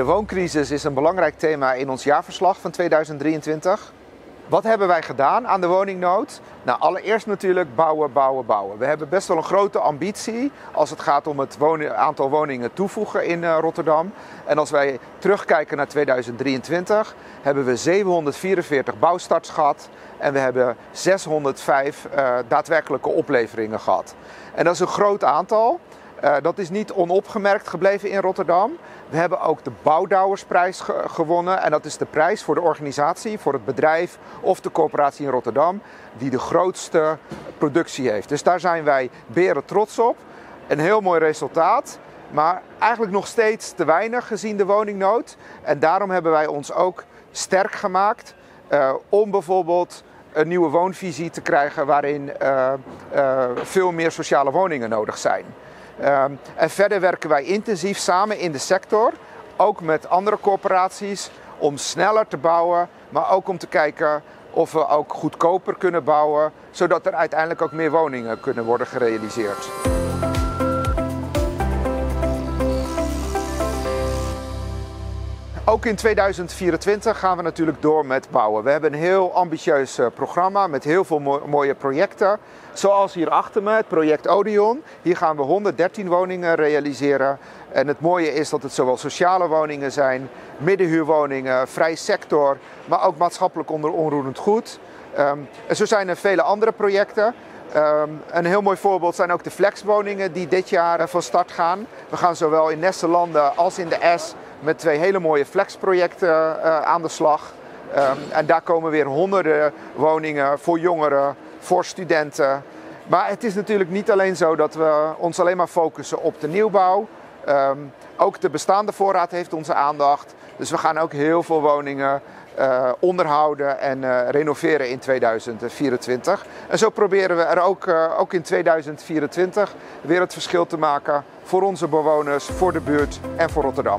De wooncrisis is een belangrijk thema in ons jaarverslag van 2023. Wat hebben wij gedaan aan de woningnood? Nou, allereerst natuurlijk bouwen, bouwen, bouwen. We hebben best wel een grote ambitie als het gaat om het aantal woningen toevoegen in uh, Rotterdam. En als wij terugkijken naar 2023, hebben we 744 bouwstarts gehad en we hebben 605 uh, daadwerkelijke opleveringen gehad. En dat is een groot aantal. Uh, dat is niet onopgemerkt gebleven in Rotterdam. We hebben ook de Bouwdouwersprijs ge gewonnen. En dat is de prijs voor de organisatie, voor het bedrijf of de corporatie in Rotterdam die de grootste productie heeft. Dus daar zijn wij beren trots op. Een heel mooi resultaat. Maar eigenlijk nog steeds te weinig gezien de woningnood. En daarom hebben wij ons ook sterk gemaakt uh, om bijvoorbeeld een nieuwe woonvisie te krijgen waarin uh, uh, veel meer sociale woningen nodig zijn. Um, en verder werken wij intensief samen in de sector, ook met andere corporaties, om sneller te bouwen, maar ook om te kijken of we ook goedkoper kunnen bouwen, zodat er uiteindelijk ook meer woningen kunnen worden gerealiseerd. Ook in 2024 gaan we natuurlijk door met bouwen. We hebben een heel ambitieus eh, programma met heel veel mooie projecten. Zoals hier achter me, het project Odeon. Hier gaan we 113 woningen realiseren. En het mooie is dat het zowel sociale woningen zijn, middenhuurwoningen, vrij sector, maar ook maatschappelijk onder onroerend goed. Um, en zo zijn er vele andere projecten. Um, een heel mooi voorbeeld zijn ook de flexwoningen die dit jaar van start gaan. We gaan zowel in Nesselanden als in de S met twee hele mooie flexprojecten uh, aan de slag. Um, en daar komen weer honderden woningen voor jongeren, voor studenten. Maar het is natuurlijk niet alleen zo dat we ons alleen maar focussen op de nieuwbouw. Um, ook de bestaande voorraad heeft onze aandacht. Dus we gaan ook heel veel woningen uh, onderhouden en uh, renoveren in 2024. En zo proberen we er ook, ook in 2024 weer het verschil te maken voor onze bewoners, voor de buurt en voor Rotterdam.